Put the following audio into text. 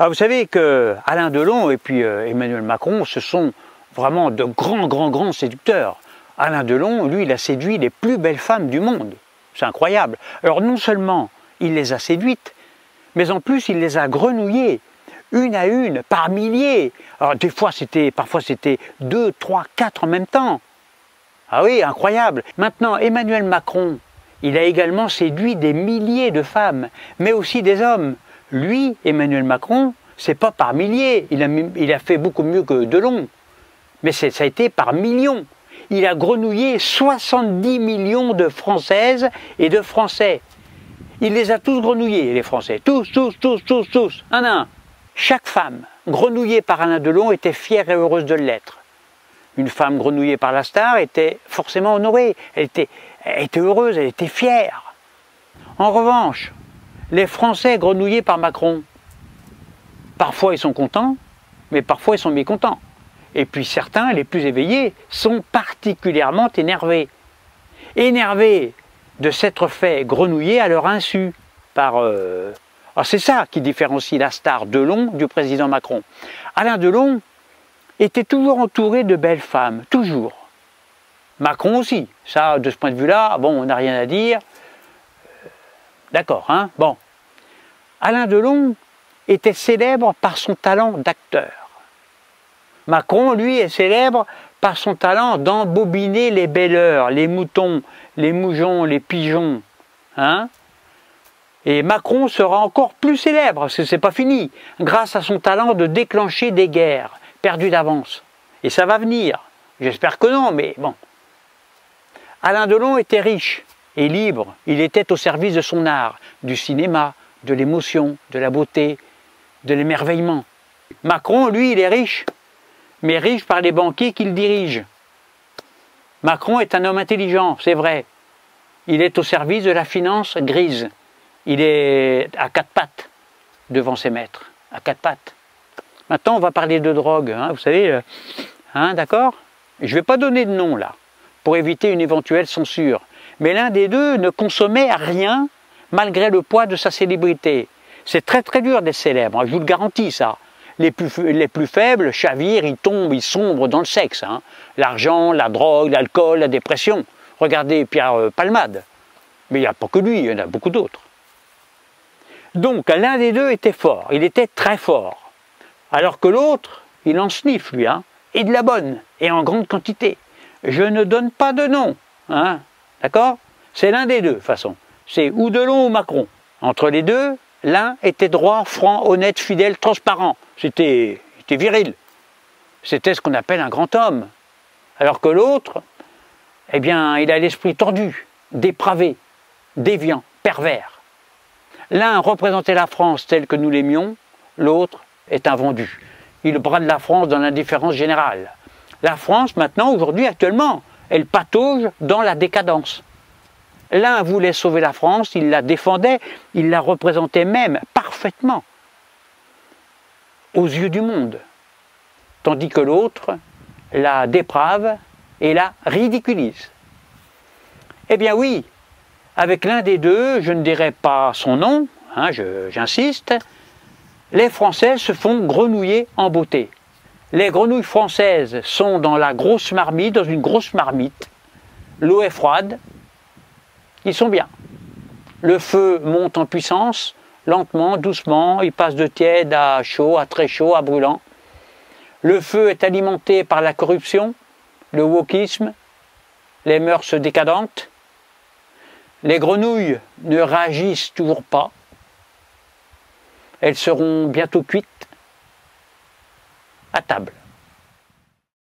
Alors vous savez que Alain Delon et puis euh, Emmanuel Macron, ce sont vraiment de grands, grands, grands séducteurs. Alain Delon, lui, il a séduit les plus belles femmes du monde. C'est incroyable. Alors non seulement il les a séduites, mais en plus il les a grenouillées, une à une, par milliers. Alors des fois c'était, parfois c'était deux, trois, quatre en même temps. Ah oui, incroyable. Maintenant, Emmanuel Macron, il a également séduit des milliers de femmes, mais aussi des hommes. Lui, Emmanuel Macron, c'est pas par milliers, il a, il a, fait beaucoup mieux que Delon, mais ça a été par millions. Il a grenouillé 70 millions de Françaises et de Français. Il les a tous grenouillés, les Français. Tous, tous, tous, tous, tous. Un à un. Chaque femme grenouillée par Alain Delon était fière et heureuse de l'être. Une femme grenouillée par la star était forcément honorée. Elle était, elle était heureuse, elle était fière. En revanche, les Français grenouillés par Macron. Parfois ils sont contents, mais parfois ils sont mécontents. Et puis certains, les plus éveillés, sont particulièrement énervés. Énervés de s'être fait grenouiller à leur insu par... Euh... c'est ça qui différencie la star Delon du président Macron. Alain Delon était toujours entouré de belles femmes, toujours. Macron aussi. Ça, de ce point de vue-là, bon, on n'a rien à dire. D'accord, hein Bon. Alain Delon était célèbre par son talent d'acteur. Macron, lui, est célèbre par son talent d'embobiner les belles les moutons, les moujons, les pigeons. Hein et Macron sera encore plus célèbre, parce que c'est pas fini, grâce à son talent de déclencher des guerres perdues d'avance. Et ça va venir. J'espère que non, mais bon. Alain Delon était riche et libre. Il était au service de son art, du cinéma, de l'émotion, de la beauté, de l'émerveillement. Macron, lui, il est riche, mais riche par les banquiers qu'il dirige. Macron est un homme intelligent, c'est vrai. Il est au service de la finance grise. Il est à quatre pattes devant ses maîtres, à quatre pattes. Maintenant, on va parler de drogue, hein, vous savez, euh, hein, d'accord? Je ne vais pas donner de nom là, pour éviter une éventuelle censure mais l'un des deux ne consommait rien malgré le poids de sa célébrité. C'est très très dur d'être célèbre, hein, je vous le garantis ça. Les plus, les faibles chavirent, ils tombent, ils sombrent dans le sexe. Hein. L'argent, la drogue, l'alcool, la dépression. Regardez Pierre euh, Palmade. Mais il n'y a pas que lui, il y en a beaucoup d'autres. Donc l'un des deux était fort, il était très fort. Alors que l'autre, il en sniffe lui, hein, et de la bonne, et en grande quantité. Je ne donne pas de nom, hein, D'accord? C'est l'un des deux, de façon. C'est ou Delon ou Macron. Entre les deux, l'un était droit, franc, honnête, fidèle, transparent. C'était viril. C'était ce qu'on appelle un grand homme. Alors que l'autre, eh bien, il a l'esprit tordu, dépravé, déviant, pervers. L'un représentait la France telle que nous l'aimions, l'autre est un vendu. Il brade la France dans l'indifférence générale. La France, maintenant, aujourd'hui, actuellement, elle patauge dans la décadence. L'un voulait sauver la France, il la défendait, il la représentait même parfaitement aux yeux du monde, tandis que l'autre la déprave et la ridiculise. Eh bien oui, avec l'un des deux, je ne dirai pas son nom, hein, j'insiste, les Français se font grenouiller en beauté. Les grenouilles françaises sont dans la grosse marmite, dans une grosse marmite. L'eau est froide ils sont bien. Le feu monte en puissance, lentement, doucement, il passe de tiède à chaud, à très chaud, à brûlant. Le feu est alimenté par la corruption, le wokisme, les mœurs décadentes. Les grenouilles ne réagissent toujours pas. Elles seront bientôt cuites à table.